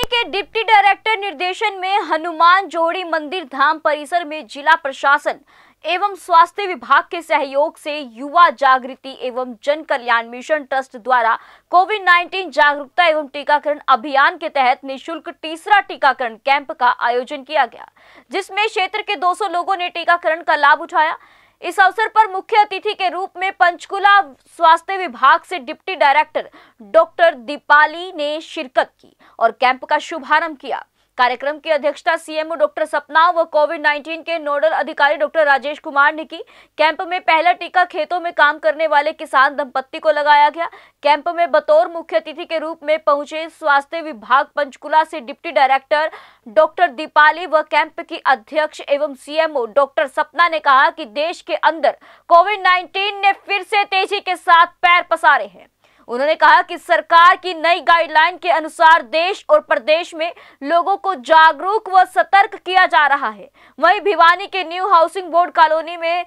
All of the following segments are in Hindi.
के डिप्टी डायरेक्टर निर्देशन में हनुमान जोड़ी मंदिर धाम परिसर में जिला प्रशासन एवं स्वास्थ्य विभाग के सहयोग से युवा जागृति एवं जन कल्याण मिशन ट्रस्ट द्वारा कोविड 19 जागरूकता एवं टीकाकरण अभियान के तहत निशुल्क तीसरा टीकाकरण कैंप का आयोजन किया गया, जिसमें क्षेत्र के 200 लोगों ने टीकाकरण का लाभ उठाया। इस अवसर पर मुख्य अतिथि के रूप में पंचकुला स्वास्थ्य विभाग से डिप्टी डायरेक्टर डॉक्टर दीपाली ने शिरकत की और कैंप का शुभारंभ किया। कार्यक्रम की अध्यक्षता सीएमओ डॉक्टर सपना व कोविड 19 के नोडल अधिकारी डॉक्टर राजेश कुमार ने की। कैंप में पहला टीका खेतों में काम करने वाले किसान दंपत्ति को लगाया गया। कैंप में बतौर मुख्य अतिथि के रूप में पहुँचे स्वास्थ्य विभाग पंचकुला से डिप्टी डायरेक्टर डॉक्टर दीपाली व कैंप की अध्यक्ष एवं सीएमओ डॉक्टर सपना ने कहा कि देश के अंदर कोविड 19 ने फिर से तेज़ी के साथ पैर पसारे हैं। उन्होंने कहा कि सरकार की नई गाइडलाइन के अनुसार देश और प्रदेश में लोगों को जागरूक व सतर्क किया जा रहा है। वहीं भिवानी के न्यू हाउसिंग बोर्ड कॉलोनी में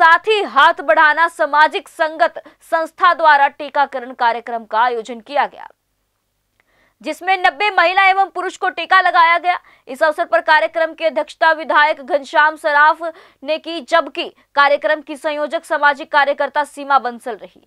साथी हाथ बढ़ाना सामाजिक संगत संस्था द्वारा टीकाकरण कार्यक्रम का आयोजन किया गया। जिसमें 90 महिला एवं पुरुष को टीका लगाया गया। इस अवसर पर कार्यक्रम की अध्यक्षता विधायक घनश्याम सराफ ने की जबकि कार्यक्रम की संयोजक सामाजिक कार्यकर्ता सीमा बंसल रही।